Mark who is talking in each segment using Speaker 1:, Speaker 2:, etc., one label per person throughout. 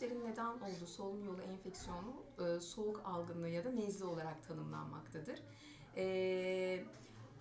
Speaker 1: virüslerin neden olduğu solunum yolu enfeksiyonu e, soğuk algınlığı ya da nezle olarak tanımlanmaktadır. E,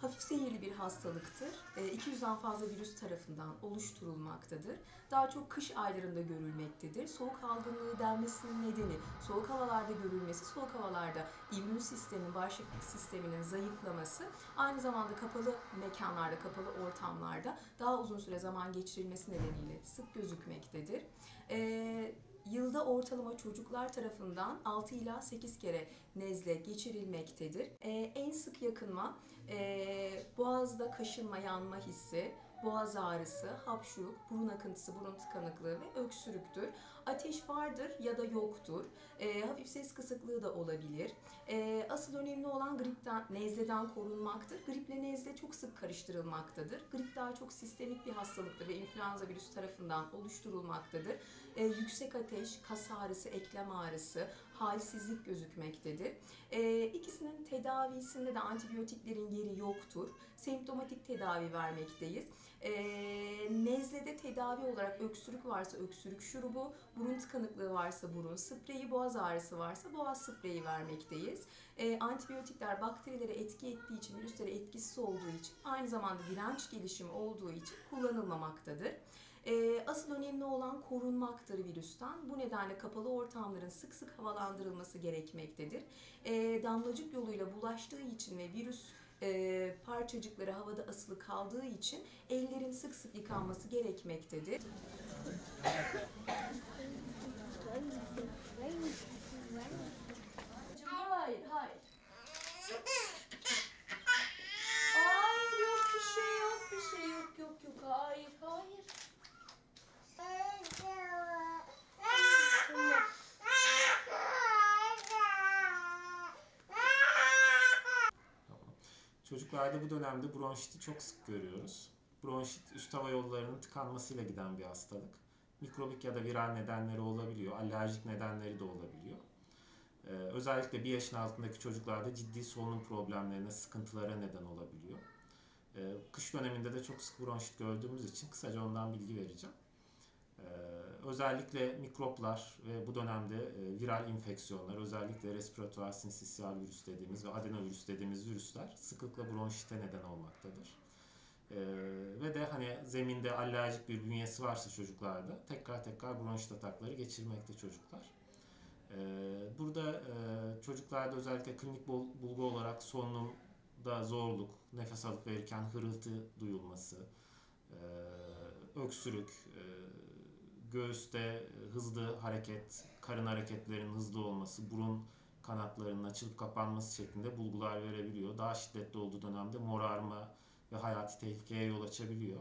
Speaker 1: hafif seyirli bir hastalıktır. E, 200'den fazla virüs tarafından oluşturulmaktadır. Daha çok kış aylarında görülmektedir. Soğuk algınlığı denmesinin nedeni soğuk havalarda görülmesi, soğuk havalarda immün sistemin, bağışıklık sisteminin zayıflaması, aynı zamanda kapalı mekanlarda, kapalı ortamlarda daha uzun süre zaman geçirilmesi nedeniyle sık gözükmektedir. E, Yılda ortalama çocuklar tarafından 6 ila 8 kere nezle geçirilmektedir. Ee, en sık yakınma e, boğazda kaşınma, yanma hissi, boğaz ağrısı, hapşuruk, burun akıntısı, burun tıkanıklığı ve öksürüktür. Ateş vardır ya da yoktur. Ee, hafif ses kısıklığı da olabilir. Ee, asıl önemli olan gripten, nezleden korunmaktır. Griple nezle çok sık karıştırılmaktadır. Grip daha çok sistemik bir hastalıktır ve influenza virüsü tarafından oluşturulmaktadır. Ee, yüksek ateş, kas ağrısı, eklem ağrısı, halsizlik gözükmektedir. Ee, ikisinin tedavisinde de antibiyotiklerin yeri yoktur. Semptomatik tedavi vermekteyiz. Ee, nezlede tedavi olarak öksürük varsa öksürük şurubu, burun tıkanıklığı varsa burun spreyi, boğaz ağrısı varsa boğaz spreyi vermekteyiz. Ee, antibiyotikler bakterilere etki ettiği için, virüslere etkisiz olduğu için, aynı zamanda direnç gelişimi olduğu için kullanılmamaktadır. Ee, asıl önemli olan korunmaktır virüsten. Bu nedenle kapalı ortamların sık sık havalandırılması gerekmektedir. Ee, damlacık yoluyla bulaştığı için ve virüs e, parçacıkları havada asılı kaldığı için ellerin sık sık yıkanması gerekmektedir.
Speaker 2: Çocuklarda bu dönemde bronşiti çok sık görüyoruz. Bronşit üst hava yollarının tıkanmasıyla giden bir hastalık. Mikrobik ya da viral nedenleri olabiliyor, alerjik nedenleri de olabiliyor. Ee, özellikle bir yaşın altındaki çocuklarda ciddi solunum problemlerine, sıkıntılara neden olabiliyor. Ee, kış döneminde de çok sık bronşit gördüğümüz için kısaca ondan bilgi vereceğim. Ee, özellikle mikroplar ve bu dönemde e, viral infeksiyonlar, özellikle respiratuar sinsisiyal virüs dediğimiz ve adenovirüs dediğimiz virüsler sıklıkla bronşite neden olmaktadır. Ee, ve de hani zeminde alerjik bir bünyesi varsa çocuklarda tekrar tekrar bronşit atakları geçirmekte çocuklar. Ee, burada e, çocuklarda özellikle klinik bul- bulgu olarak solunumda zorluk, nefes alıp verirken hırıltı duyulması, e, öksürük, e, göğüste hızlı hareket, karın hareketlerinin hızlı olması, burun kanatlarının açılıp kapanması şeklinde bulgular verebiliyor. Daha şiddetli olduğu dönemde morarma ve hayati tehlikeye yol açabiliyor.